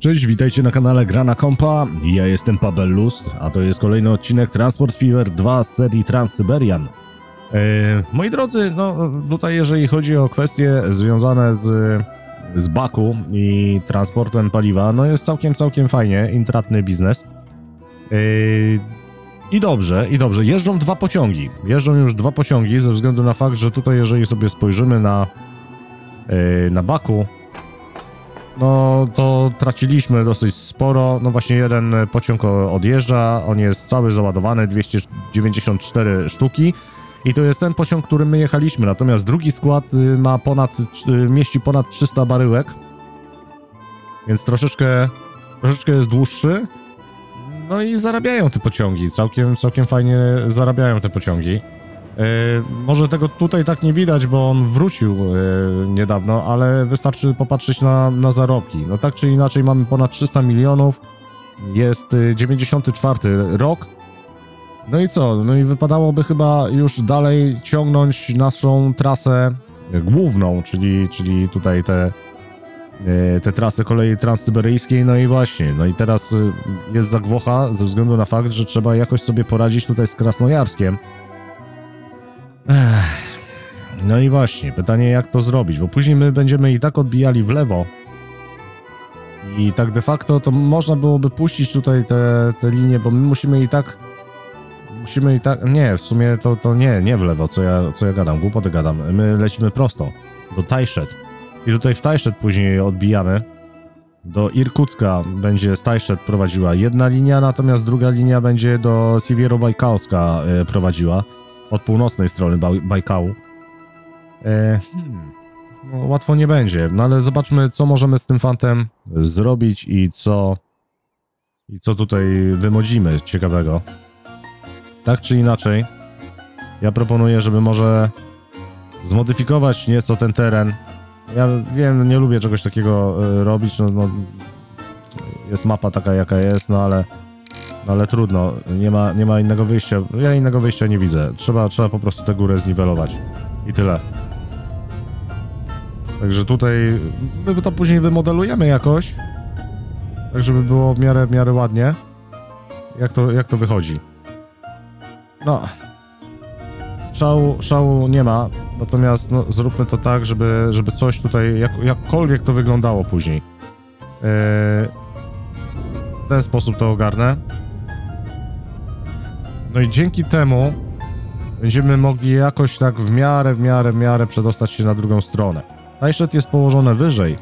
Cześć, witajcie na kanale Grana Kompa. Ja jestem Paweł Luz, a to jest kolejny odcinek Transport Fever 2 z serii Transsyberian. E, moi drodzy, no tutaj jeżeli chodzi o kwestie związane z, z Baku i transportem paliwa, no jest całkiem, całkiem fajnie, intratny biznes. E, I dobrze, i dobrze. Jeżdżą dwa pociągi. Jeżdżą już dwa pociągi ze względu na fakt, że tutaj jeżeli sobie spojrzymy na, e, na Baku, no to traciliśmy dosyć sporo. No właśnie jeden pociąg odjeżdża, on jest cały załadowany, 294 sztuki. I to jest ten pociąg, którym my jechaliśmy. Natomiast drugi skład y, ma ponad, y, mieści ponad 300 baryłek. Więc troszeczkę, troszeczkę jest dłuższy. No i zarabiają te pociągi. Całkiem, całkiem fajnie zarabiają te pociągi. E, może tego tutaj tak nie widać, bo on wrócił e, niedawno, ale wystarczy popatrzeć na, na zarobki. No tak czy inaczej mamy ponad 300 milionów, jest e, 94 rok. No i co? No i wypadałoby chyba już dalej ciągnąć naszą trasę główną, czyli, czyli tutaj te, e, te trasy kolei transsyberyjskiej. No i właśnie, no i teraz e, jest zagwocha ze względu na fakt, że trzeba jakoś sobie poradzić tutaj z Krasnojarskiem. Ech. No i właśnie, pytanie jak to zrobić, bo później my będziemy i tak odbijali w lewo. I tak de facto to można byłoby puścić tutaj te, te linie, bo my musimy i tak. Musimy i tak. Nie, w sumie to, to nie, nie w lewo, co ja, co ja gadam, głupoty gadam. My lecimy prosto do Tajszet. I tutaj w Tajszet później odbijamy. Do Irkucka będzie z Tajszet prowadziła jedna linia, natomiast druga linia będzie do Siewiero-Bajkalska e, prowadziła od północnej strony Baj- Bajkału. E, hmm, no, łatwo nie będzie, no ale zobaczmy, co możemy z tym fantem zrobić i co i co tutaj wymodzimy ciekawego. Tak czy inaczej, ja proponuję, żeby może zmodyfikować nieco ten teren. Ja wiem, nie lubię czegoś takiego e, robić, no, no, jest mapa taka jaka jest, no ale ale trudno, nie ma, nie ma innego wyjścia. Ja innego wyjścia nie widzę. Trzeba, trzeba po prostu tę górę zniwelować. I tyle. Także tutaj my to później wymodelujemy jakoś. Tak, żeby było w miarę, w miarę ładnie. Jak to, jak to wychodzi. No. Szału, szału nie ma, natomiast no, zróbmy to tak, żeby, żeby coś tutaj, jak, jakkolwiek to wyglądało później. Yy, w ten sposób to ogarnę. No i dzięki temu będziemy mogli jakoś tak w miarę, w miarę, w miarę przedostać się na drugą stronę. Najszet jest położone wyżej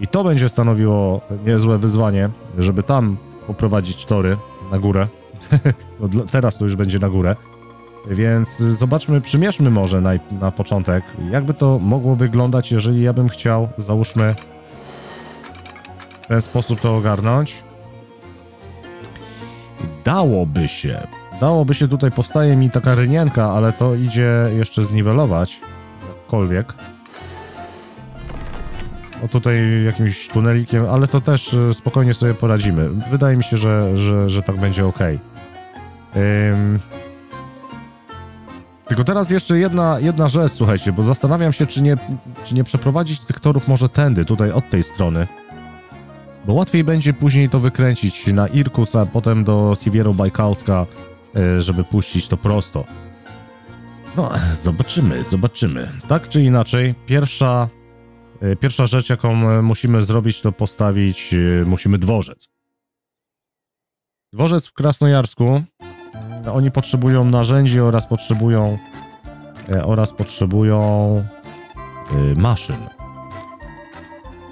i to będzie stanowiło niezłe wyzwanie, żeby tam poprowadzić tory na górę. no, teraz to już będzie na górę. Więc zobaczmy, przymierzmy może na, na początek, jakby to mogło wyglądać, jeżeli ja bym chciał, załóżmy, w ten sposób to ogarnąć. Dałoby się. Dałoby się tutaj, powstaje mi taka rynienka, ale to idzie jeszcze zniwelować. Jakkolwiek. O tutaj jakimś tunelikiem, ale to też e, spokojnie sobie poradzimy. Wydaje mi się, że, że, że tak będzie ok. Ym... Tylko teraz jeszcze jedna, jedna rzecz, słuchajcie, bo zastanawiam się, czy nie, czy nie przeprowadzić tych torów może tędy, tutaj od tej strony. Bo łatwiej będzie później to wykręcić na Irkus, a potem do Siwiero Bajkalska, żeby puścić to prosto. No, zobaczymy, zobaczymy. Tak czy inaczej, pierwsza, e, pierwsza rzecz, jaką e, musimy zrobić, to postawić, e, musimy dworzec. Dworzec w Krasnojarsku. e, Oni potrzebują narzędzi oraz potrzebują e, oraz potrzebują e, maszyn.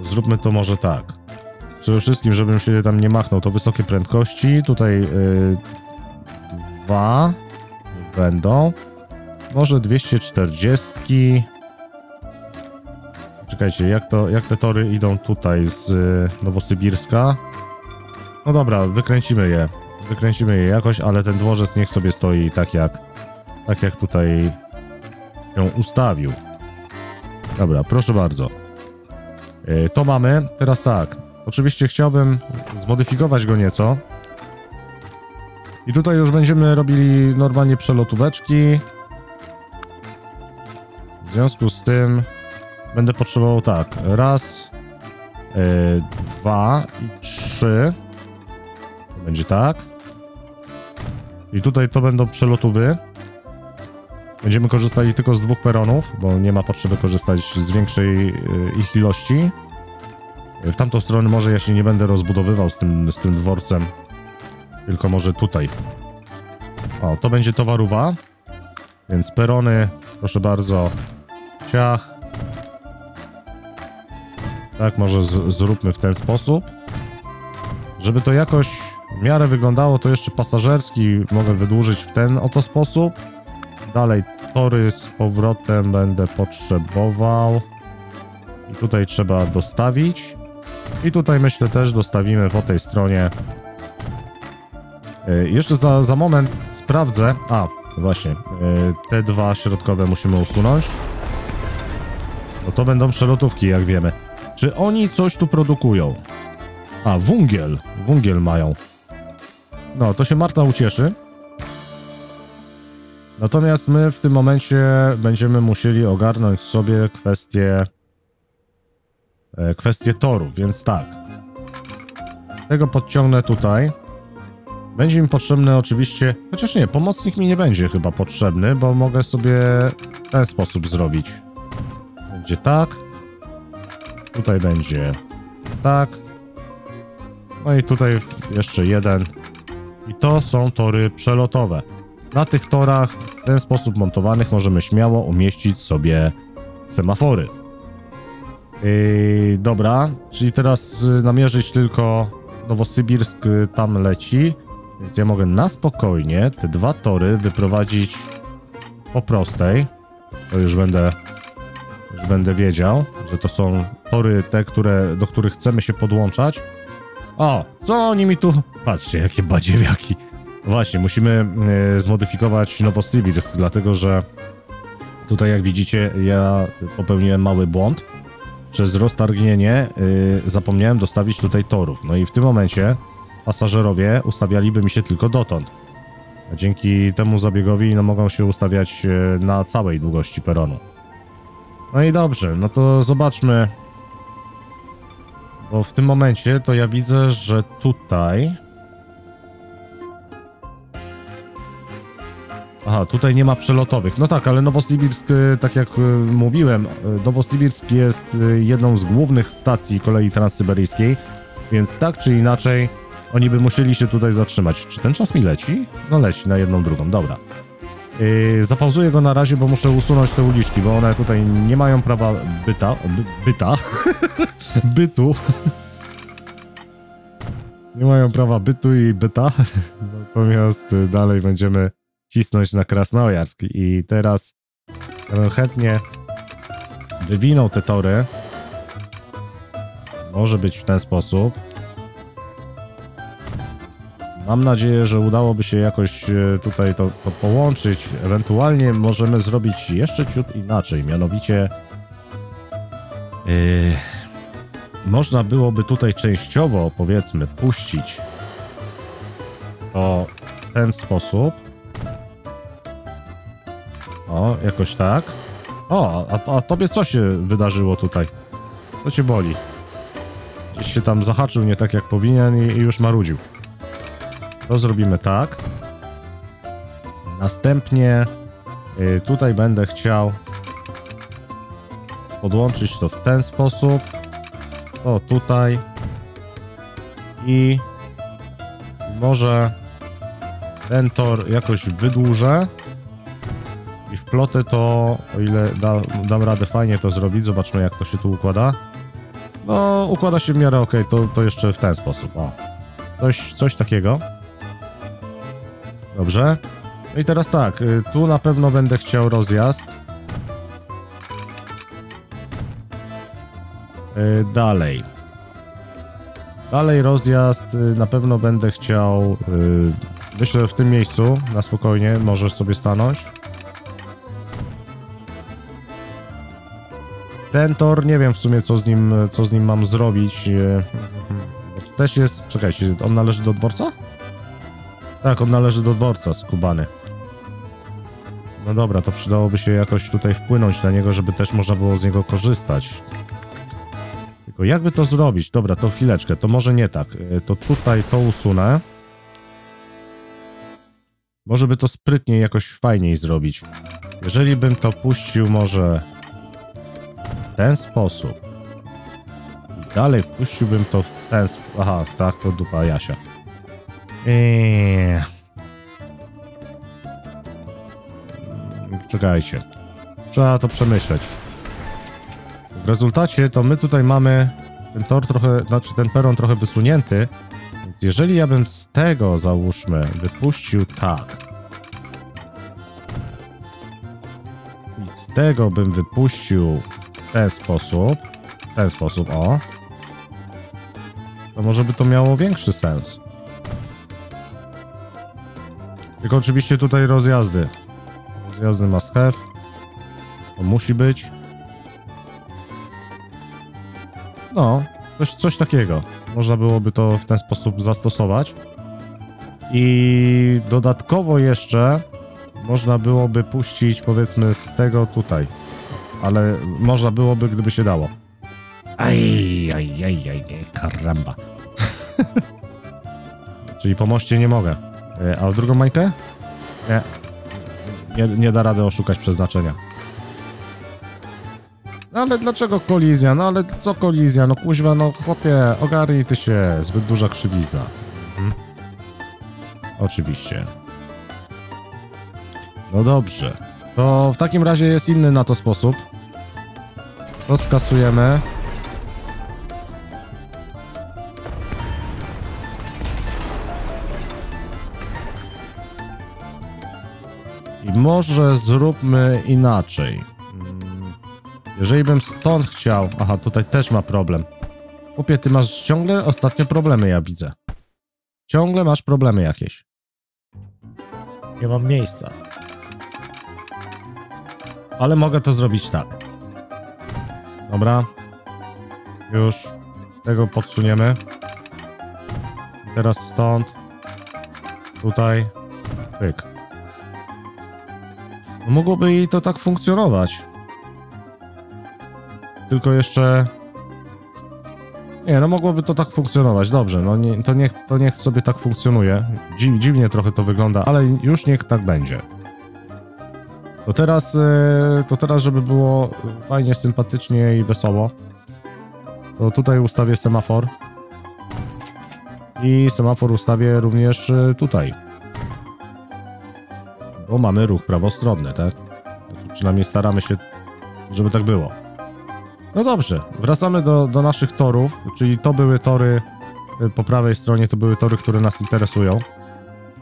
Zróbmy to może tak. Przede wszystkim, żebym się tam nie machnął, to wysokie prędkości. Tutaj dwa będą. Może 240. Czekajcie, jak, to, jak te tory idą tutaj z y, Nowosybirska? No dobra, wykręcimy je. Wykręcimy je jakoś, ale ten dworzec niech sobie stoi tak jak, tak jak tutaj się ustawił. Dobra, proszę bardzo. Y, To mamy. Teraz tak. Oczywiście chciałbym zmodyfikować go nieco. I tutaj już będziemy robili normalnie przelotóweczki. W związku z tym będę potrzebował tak, raz, dwa i trzy. Będzie tak. I tutaj to będą przelotówy. Będziemy korzystali tylko z dwóch peronów, bo nie ma potrzeby korzystać z większej y, ich ilości. W tamtą stronę może ja się nie będę rozbudowywał z tym, z tym dworcem, tylko może tutaj. O, to będzie towarowa, więc perony, proszę bardzo, ciach. Tak, może zróbmy w ten sposób. Żeby to jakoś w miarę wyglądało, to jeszcze pasażerski mogę wydłużyć w ten oto sposób. Dalej tory z powrotem będę potrzebował. I tutaj trzeba dostawić. I tutaj myślę też dostawimy po tej stronie. Yy, jeszcze za, za moment sprawdzę. A, właśnie. Yy, te dwa środkowe musimy usunąć. Bo to będą przelotówki, jak wiemy. Czy oni coś tu produkują? A, wungiel. Wungiel mają. No, to się Marta ucieszy. Natomiast my w tym momencie będziemy musieli ogarnąć sobie kwestię e, kwestię toru, więc tak. Tego podciągnę tutaj. Będzie mi potrzebny oczywiście, chociaż nie, pomocnik mi nie będzie chyba potrzebny, bo mogę sobie w ten sposób zrobić. Będzie tak. Tutaj będzie tak. No i tutaj jeszcze jeden. I to są tory przelotowe. Na tych torach w ten sposób montowanych możemy śmiało umieścić sobie semafory. Yy, dobra, czyli teraz y, namierzyć tylko Nowosybirsk y, tam leci, więc ja mogę na spokojnie te dwa tory wyprowadzić po prostej. To już będę, już będę wiedział, że to są tory te, które, do których chcemy się podłączać. O, co oni mi tu... Patrzcie, jakie badziewiaki. Właśnie, musimy e, zmodyfikować Nowosybirsk, dlatego że tutaj, jak widzicie, ja popełniłem mały błąd. Przez roztargnienie y, zapomniałem dostawić tutaj torów. No i w tym momencie pasażerowie ustawialiby mi się tylko dotąd. Dzięki temu zabiegowi no, mogą się ustawiać e, na całej długości peronu. No i dobrze, no to zobaczmy. Bo w tym momencie to ja widzę, że tutaj Aha, tutaj nie ma przelotowych. No tak, ale Nowosibirsk, y, tak jak y, mówiłem, Nowosibirsk jest jedną z głównych stacji kolei transsyberyjskiej, więc tak czy inaczej oni by musieli się tutaj zatrzymać. Czy ten czas mi leci? No leci na jedną, drugą, dobra. Yy, zapauzuję go na razie, bo muszę usunąć te uliczki, bo one tutaj nie mają prawa byta, by, byta, bytu. nie mają prawa bytu i byta, natomiast dalej będziemy cisnąć na Krasnojarsk. I teraz ja bym chętnie wywinął te tory. Może być w ten sposób. Mam nadzieję, że udałoby się jakoś e, tutaj to, to połączyć. Ewentualnie możemy zrobić jeszcze ciut inaczej. Mianowicie yy, można byłoby tutaj częściowo, powiedzmy, puścić to w ten sposób. O, jakoś tak. O, a, a tobie co się wydarzyło tutaj? Co cię boli? Gdzieś się tam zahaczył nie tak jak powinien i, i już marudził. To zrobimy tak. Następnie y, tutaj będę chciał podłączyć to w ten sposób. O, tutaj. I może ten tor jakoś wydłużę i wplotę to, o ile da, dam radę fajnie to zrobić, zobaczmy jak to się tu układa. No, układa się w miarę ok, to, to jeszcze w ten sposób, o. Coś, coś takiego. Dobrze. No i teraz tak, y, tu na pewno będę chciał rozjazd. Y, dalej. Dalej rozjazd y, na pewno będę chciał, myślę w tym miejscu, na spokojnie, możesz sobie stanąć. Ten tor, nie wiem w sumie co z nim, co z nim mam zrobić. E, też jest, czekajcie, on należy do dworca? Tak, on należy do dworca, skubany. No dobra, to przydałoby się jakoś tutaj wpłynąć na niego, żeby też można było z niego korzystać. Tylko jakby to zrobić? Dobra, to chwileczkę, to może nie tak. E, To tutaj to usunę. Może by to sprytniej jakoś fajniej zrobić. Jeżeli bym to puścił może w ten sposób. I dalej puściłbym to w ten sposób. Aha, tak, to dupa Jasia. Eee. Czekajcie. Trzeba to przemyśleć. W rezultacie to my tutaj mamy ten tor trochę, znaczy ten peron trochę wysunięty, więc jeżeli ja bym z tego, załóżmy, wypuścił tak i z tego bym wypuścił w ten sposób, w ten sposób, o, to może by to miało większy sens. Tylko oczywiście tutaj rozjazdy. Rozjazdy must have. To musi być. No, coś, coś takiego. Można byłoby to w ten sposób zastosować. I dodatkowo jeszcze można byłoby puścić powiedzmy z tego tutaj. Ale można byłoby, gdyby się dało. Aj, aj, aj, aj, aj karamba. Czyli po moście nie mogę. E, A drugą mańkę? Nie. nie. Nie da rady oszukać przeznaczenia. No ale dlaczego kolizja? No ale co kolizja? No kuźwa, no chłopie, ogarnij ty się. Zbyt duża krzywizna. Mhm. Oczywiście. No dobrze. To w takim razie jest inny na to sposób. To skasujemy. I może zróbmy inaczej. Mm, Jeżeli bym stąd chciał... Aha, tutaj też ma problem. Chłopie, ty masz ciągle ostatnio problemy, ja widzę. Ciągle masz problemy jakieś. Nie mam miejsca. Ale mogę to zrobić tak. Dobra. Już tego podsuniemy. Teraz stąd. Tutaj. Pyk. Mogłoby i to tak funkcjonować. Tylko jeszcze... Nie, no mogłoby to tak funkcjonować, dobrze, no nie, to, niech, to niech sobie tak funkcjonuje. Dziw, dziwnie trochę to wygląda, ale już niech tak będzie. To teraz, e, to teraz, żeby było fajnie, sympatycznie i wesoło, to tutaj ustawię semafor. I semafor ustawię również e, tutaj. Bo mamy ruch prawostronny, tak? Przynajmniej staramy się, żeby tak było. No dobrze, wracamy do, do naszych torów, czyli to były tory y, po prawej stronie, to były tory, które nas interesują.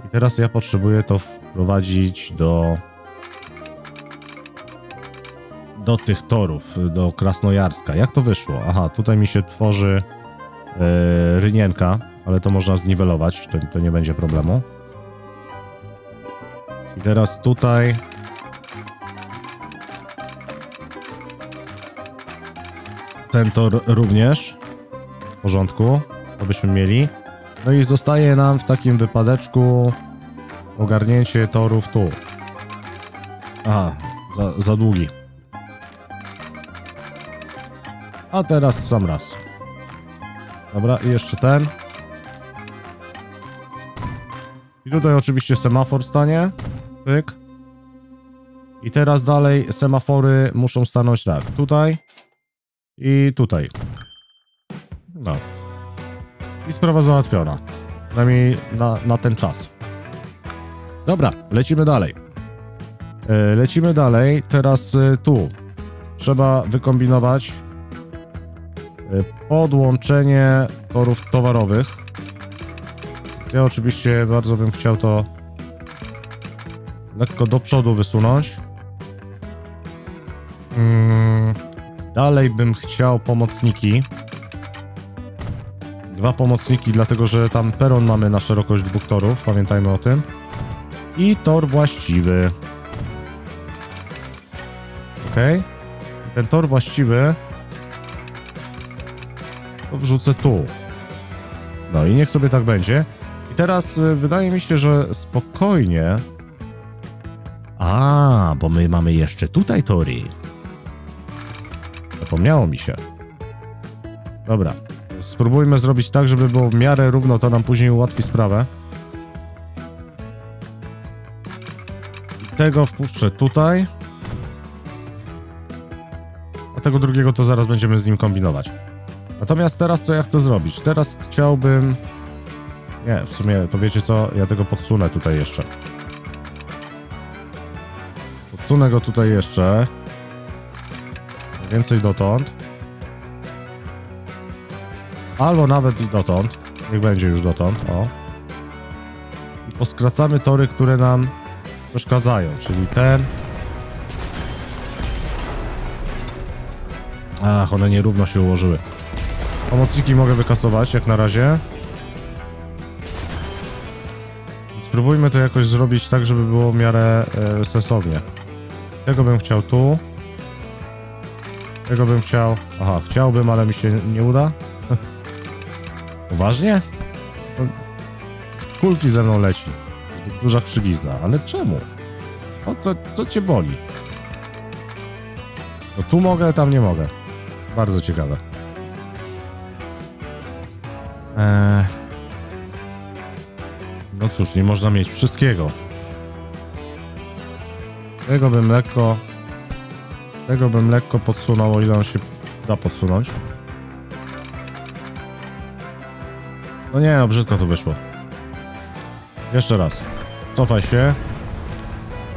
I teraz ja potrzebuję to wprowadzić do do tych torów, do Krasnojarska. Jak to wyszło? Aha, tutaj mi się tworzy yy, rynienka, ale to można zniwelować, to, to nie będzie problemu. I teraz tutaj ten tor również w porządku, to byśmy mieli. No i zostaje nam w takim wypadeczku ogarnięcie torów tu. Aha, za, za długi. A teraz sam raz. Dobra, i jeszcze ten. I tutaj oczywiście semafor stanie. I teraz dalej semafory muszą stanąć tak. Tutaj. I tutaj. No. I sprawa załatwiona. Przynajmniej na, na ten czas. Dobra, lecimy dalej. E, Lecimy dalej. Teraz e, tu. Trzeba wykombinować e, podłączenie torów towarowych. Ja oczywiście bardzo bym chciał to lekko do przodu wysunąć. Mm, Dalej bym chciał pomocniki. Dwa pomocniki, dlatego że tam peron mamy na szerokość dwóch torów, pamiętajmy o tym. I tor właściwy. Ok. Ten tor właściwy to wrzucę tu. No i niech sobie tak będzie. I teraz y, wydaje mi się, że spokojnie. A, bo my mamy jeszcze tutaj tory. Zapomniało mi się. Dobra. Spróbujmy zrobić tak, żeby było w miarę równo, to nam później ułatwi sprawę. Tego wpuszczę tutaj. A tego drugiego to zaraz będziemy z nim kombinować. Natomiast teraz co ja chcę zrobić? Teraz chciałbym... Nie, w sumie to wiecie co? Ja tego podsunę tutaj jeszcze. Podsunę go tutaj jeszcze. Więcej dotąd. Albo nawet i dotąd. Niech będzie już dotąd, o. I poskracamy tory, które nam przeszkadzają, czyli ten. Ach, one nierówno się ułożyły. Pomocniki mogę wykasować, jak na razie. Spróbujmy to jakoś zrobić tak, żeby było w miarę e, sensownie. Tego bym chciał tu. Tego bym chciał... Aha, chciałbym, ale mi się nie uda. Poważnie? No, Kulki ze mną leci. Zbyt duża krzywizna, ale czemu? O co, co cię boli? No tu mogę, tam nie mogę. Bardzo ciekawe. Eee... No cóż, nie można mieć wszystkiego. Tego bym lekko... Tego bym lekko podsunął, o ile on się da podsunąć. No nie, no brzydko to wyszło. Jeszcze raz. Cofaj się.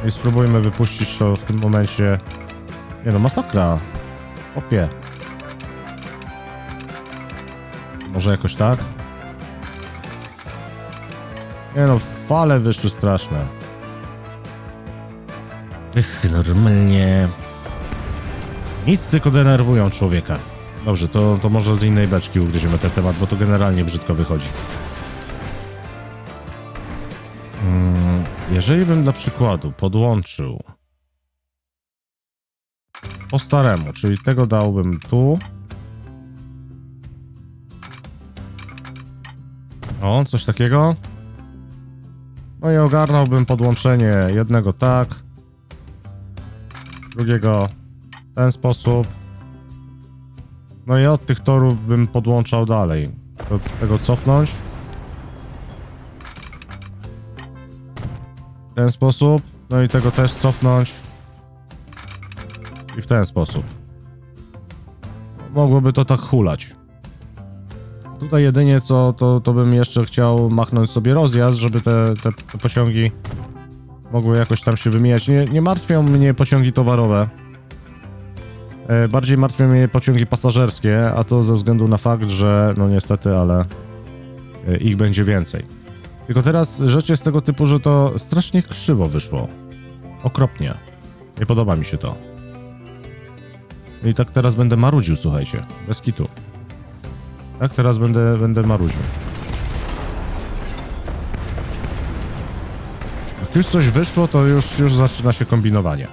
I spróbujmy wypuścić to w tym momencie. Nie no, masakra. Opie. Może jakoś tak? Nie no, fale wyszły straszne. Normalnie... Nic tylko denerwują człowieka. Dobrze, to, to może z innej beczki ugryziemy ten temat, bo to generalnie brzydko wychodzi. Mm, Jeżeli bym dla przykładu podłączył po staremu, czyli tego dałbym tu. O, coś takiego. No i ogarnąłbym podłączenie jednego tak, drugiego w ten sposób. No i od tych torów bym podłączał dalej. Do tego cofnąć. W ten sposób. No i tego też cofnąć. I w ten sposób. Mogłoby to tak hulać. Tutaj jedynie co, to, to bym jeszcze chciał machnąć sobie rozjazd, żeby te, te, te pociągi mogły jakoś tam się wymieniać. Nie, nie martwią mnie pociągi towarowe. E, Bardziej martwią mnie pociągi pasażerskie, a to ze względu na fakt, że no niestety, ale e, ich będzie więcej. Tylko teraz rzecz jest tego typu, że to strasznie krzywo wyszło. Okropnie. Nie podoba mi się to. I tak teraz będę marudził, słuchajcie. Bez kitu. Tak, teraz będę, będę marudził. Jak już coś wyszło, to już, już zaczyna się kombinowanie.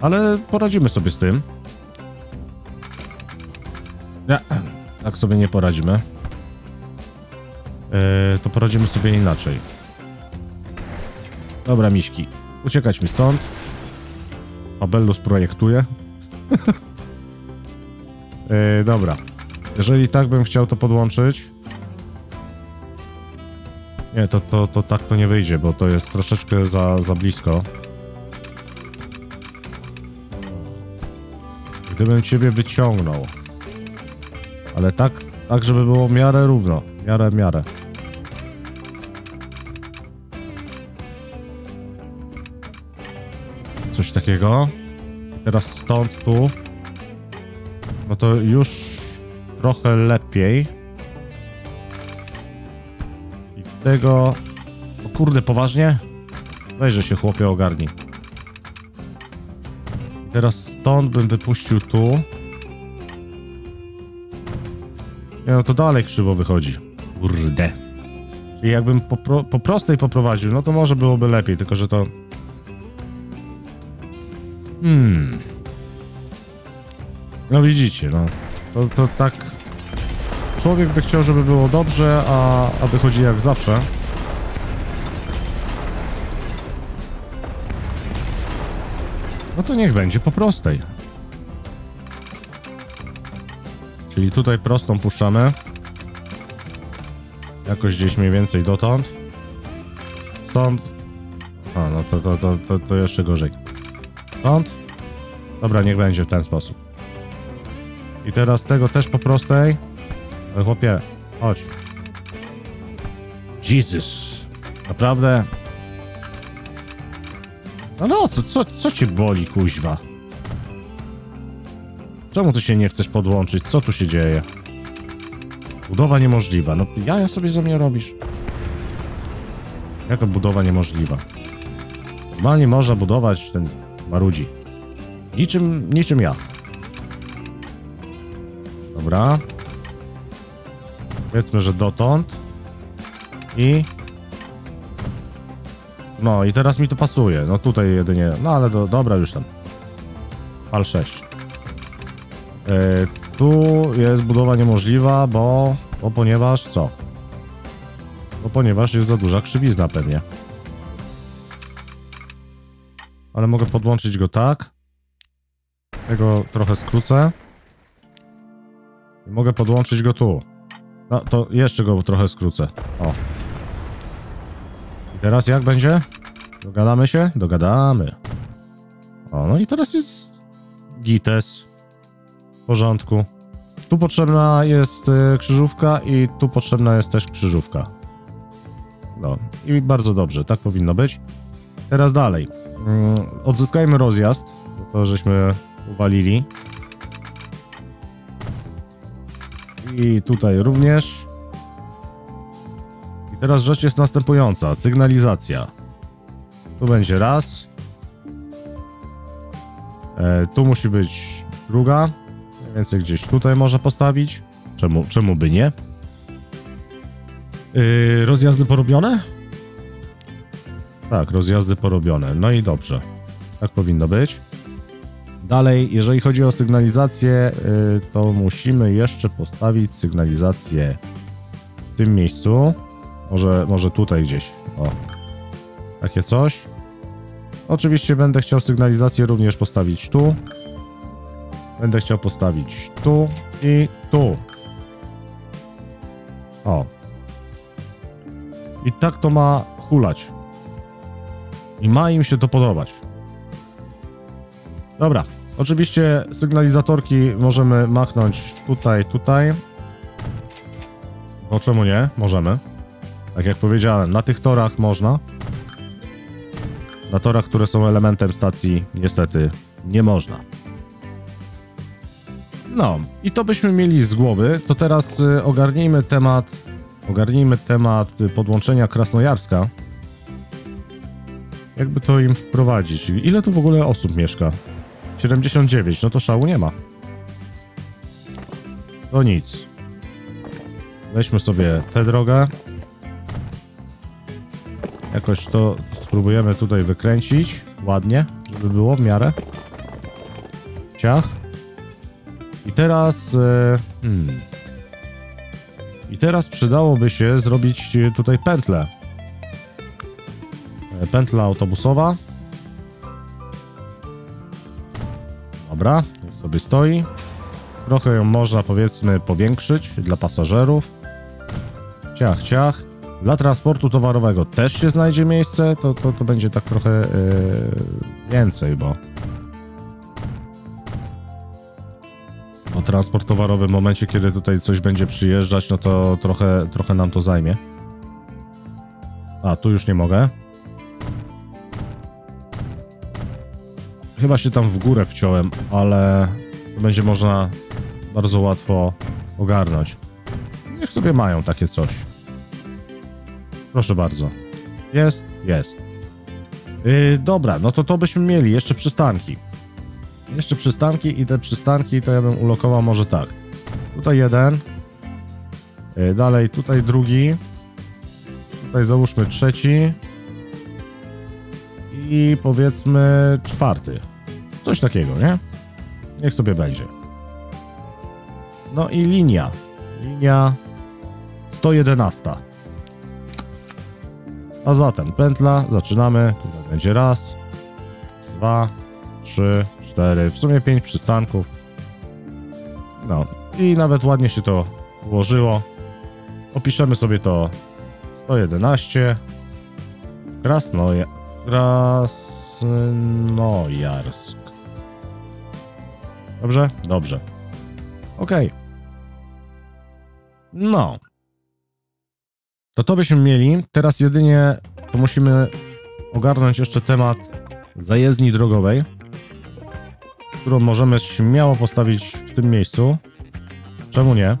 Ale poradzimy sobie z tym. Nie, tak sobie nie poradzimy. Yy, to poradzimy sobie inaczej. Dobra, miśki. Uciekać mi stąd. Abellus projektuje. yy, dobra. Jeżeli tak bym chciał to podłączyć... Nie, to, to, to tak to nie wyjdzie, bo to jest troszeczkę za, za blisko. Gdybym ciebie wyciągnął. Ale tak, tak, żeby było w miarę równo. W miarę, w miarę. Coś takiego. Teraz stąd tu. No to już trochę lepiej. Tego... O kurde, poważnie? Weźże się chłopie ogarnij. Teraz stąd bym wypuścił tu. Nie no, to dalej krzywo wychodzi. Kurde. Czyli jakbym po, pro, po prostej poprowadził, no to może byłoby lepiej, tylko że to... Hmm. No widzicie, no. To, to tak... Człowiek by chciał, żeby było dobrze, a, a wychodzi jak zawsze. No to niech będzie po prostej. Czyli tutaj prostą puszczamy. Jakoś gdzieś mniej więcej dotąd. Stąd. A, no to, to, to, to, to jeszcze gorzej. Stąd. Dobra, niech będzie w ten sposób. I teraz tego też po prostej. Ale chłopie, chodź. Jesus. Naprawdę? No no, co, co, co cię boli, kuźwa? Czemu tu się nie chcesz podłączyć? Co tu się dzieje? Budowa niemożliwa. No jaja sobie ze mnie robisz. Jaka budowa niemożliwa? Normalnie można budować ten marudzi. Niczym, niczym ja. Dobra. Powiedzmy, że dotąd. I... No i teraz mi to pasuje. No tutaj jedynie... No ale do, dobra już tam. Pal 6. E, tu jest budowa niemożliwa, bo... Bo ponieważ co? Bo ponieważ jest za duża krzywizna pewnie. Ale mogę podłączyć go tak. Tego trochę skrócę. I mogę podłączyć go tu. No to jeszcze go trochę skrócę. O. I teraz jak będzie? Dogadamy się? Dogadamy. O, no i teraz jest gites. W porządku. Tu potrzebna jest y, krzyżówka i tu potrzebna jest też krzyżówka. No i bardzo dobrze, tak powinno być. Teraz dalej. Mm, odzyskajmy rozjazd, to żeśmy uwalili. I tutaj również. I teraz rzecz jest następująca. Sygnalizacja. Tu będzie raz. E, tu musi być druga. Mniej więcej gdzieś tutaj można postawić. Czemu, czemu by nie? Yy, rozjazdy porobione? Tak, rozjazdy porobione. No i dobrze. Tak powinno być. Dalej, jeżeli chodzi o sygnalizację, yy, to musimy jeszcze postawić sygnalizację w tym miejscu. Może, może tutaj gdzieś. O. Takie coś. Oczywiście będę chciał sygnalizację również postawić tu. Będę chciał postawić tu i tu. O. I tak to ma hulać. I ma im się to podobać. Dobra. Oczywiście sygnalizatorki możemy machnąć tutaj, tutaj. No czemu nie? Możemy. Tak jak powiedziałem, na tych torach można. Na torach, które są elementem stacji, niestety nie można. No, i to byśmy mieli z głowy. To teraz y, ogarnijmy temat. Ogarnijmy temat podłączenia Krasnojarska. Jakby to im wprowadzić? Ile tu w ogóle osób mieszka? 79, no to szału nie ma. To nic. Weźmy sobie tę drogę. Jakoś to spróbujemy tutaj wykręcić. Ładnie, żeby było w miarę. Ciach. I teraz... e, Hmm. I teraz przydałoby się zrobić tutaj pętlę. E, Pętla autobusowa. Dobra, sobie stoi. Trochę ją można powiedzmy powiększyć dla pasażerów. Ciach, ciach. Dla transportu towarowego też się znajdzie miejsce. To, to, to będzie tak trochę e, więcej, bo Bo transport towarowy w momencie, kiedy tutaj coś będzie przyjeżdżać, no to trochę, trochę nam to zajmie. A, tu już nie mogę. Chyba się tam w górę wciąłem, ale będzie można bardzo łatwo ogarnąć. Niech sobie mają takie coś. Proszę bardzo. Jest? Jest. Yy, dobra, no to to byśmy mieli. Jeszcze przystanki. Jeszcze przystanki i te przystanki to ja bym ulokował może tak. Tutaj jeden. Yy, dalej tutaj drugi. Tutaj załóżmy trzeci. I powiedzmy czwarty. Coś takiego, nie? Niech sobie będzie. No i linia. Linia 111. A zatem pętla, zaczynamy. Tutaj będzie raz, dwa, trzy, cztery, w sumie pięć przystanków. No i nawet ładnie się to ułożyło. Opiszemy sobie to 111 Krasnoja... Krasnojarsk. Dobrze? Dobrze. Okej. No. To to byśmy mieli. Teraz jedynie to musimy ogarnąć jeszcze temat zajezdni drogowej, którą możemy śmiało postawić w tym miejscu. Czemu nie?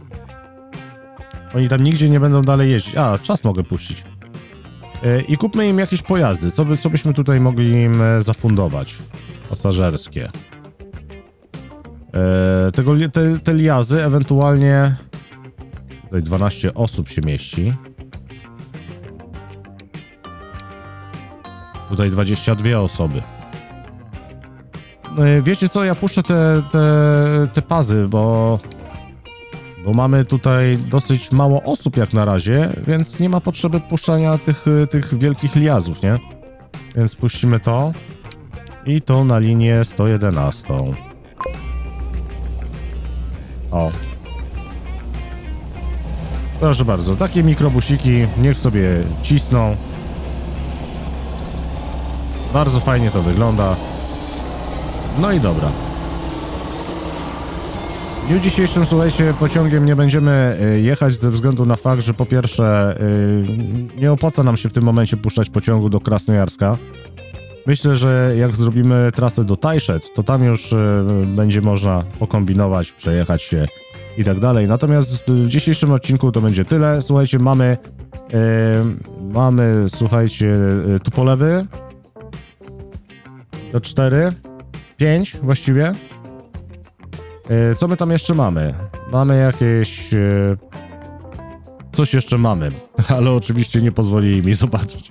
Oni tam nigdzie nie będą dalej jeździć. A, czas mogę puścić. E, I kupmy im jakieś pojazdy. Co, by, co byśmy tutaj mogli im e, zafundować? Pasażerskie. E, tego, te, te liazy ewentualnie... Tutaj 12 osób się mieści. Tutaj 22 osoby. E, Wiecie co, ja puszczę te, te, te pazy, bo, bo mamy tutaj dosyć mało osób jak na razie, więc nie ma potrzeby puszczania tych, tych wielkich liazów, nie? Więc puścimy to i to na linię 111. O. Proszę bardzo, takie mikrobusiki niech sobie cisną. Bardzo fajnie to wygląda. No i dobra. W dniu dzisiejszym, słuchajcie, pociągiem nie będziemy y, jechać ze względu na fakt, że po pierwsze y, nie opłaca nam się w tym momencie puszczać pociągu do Krasnojarska. Myślę, że jak zrobimy trasę do Tajszet, to tam już y, będzie można pokombinować, przejechać się i tak dalej. Natomiast w dzisiejszym odcinku to będzie tyle. Słuchajcie, mamy mamy, słuchajcie, y, Tupolewy, to 4, 5 właściwie. E, Co my tam jeszcze mamy? Mamy jakieś... e, Coś jeszcze mamy, ale oczywiście nie pozwolili mi zobaczyć.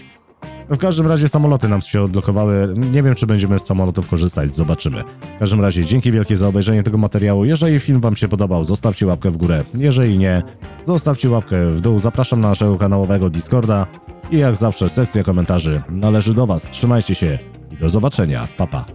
No w każdym razie samoloty nam się odblokowały. Nie wiem, czy będziemy z samolotów korzystać, zobaczymy. W każdym razie dzięki wielkie za obejrzenie tego materiału. Jeżeli film wam się podobał, zostawcie łapkę w górę. Jeżeli nie, zostawcie łapkę w dół. Zapraszam na naszego kanałowego Discorda. I jak zawsze sekcja komentarzy należy do was. Trzymajcie się i do zobaczenia. Pa, pa.